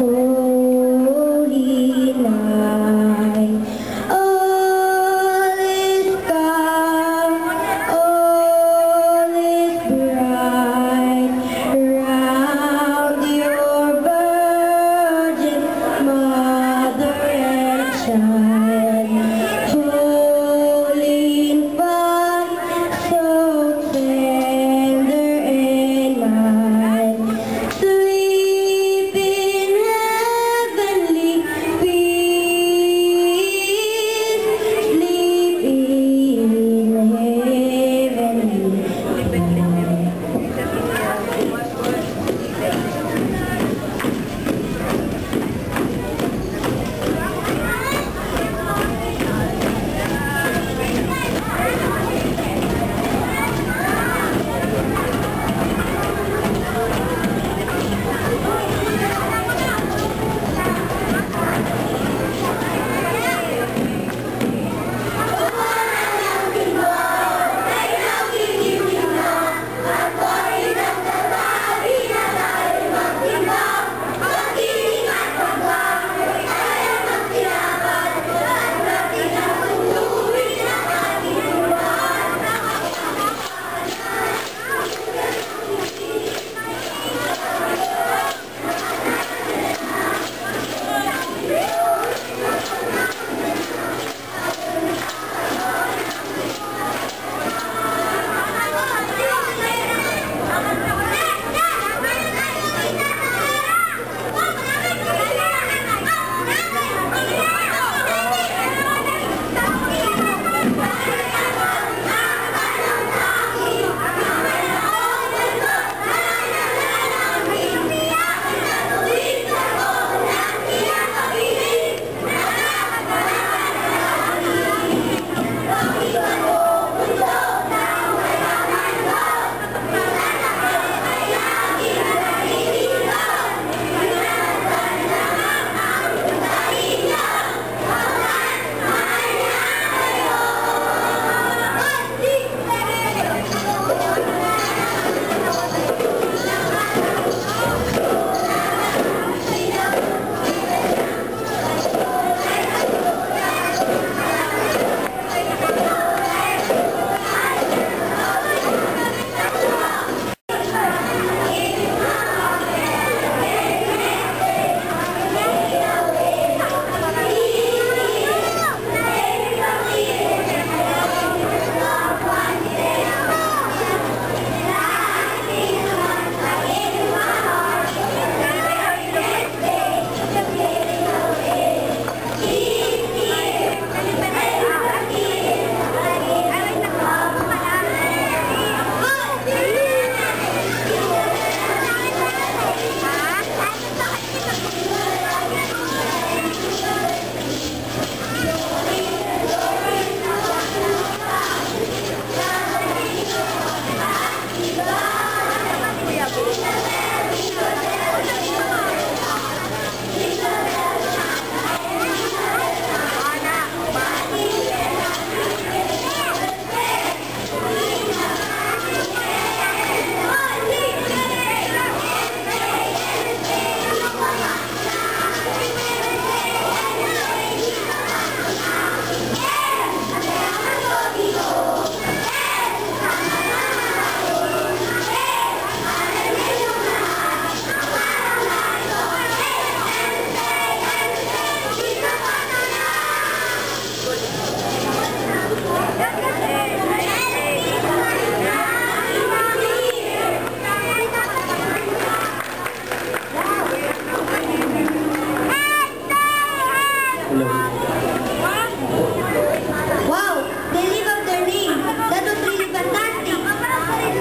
holy night. All is all is bright round your virgin mother and child.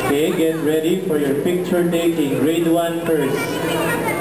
Okay, get ready for your picture taking. Grade 1 first.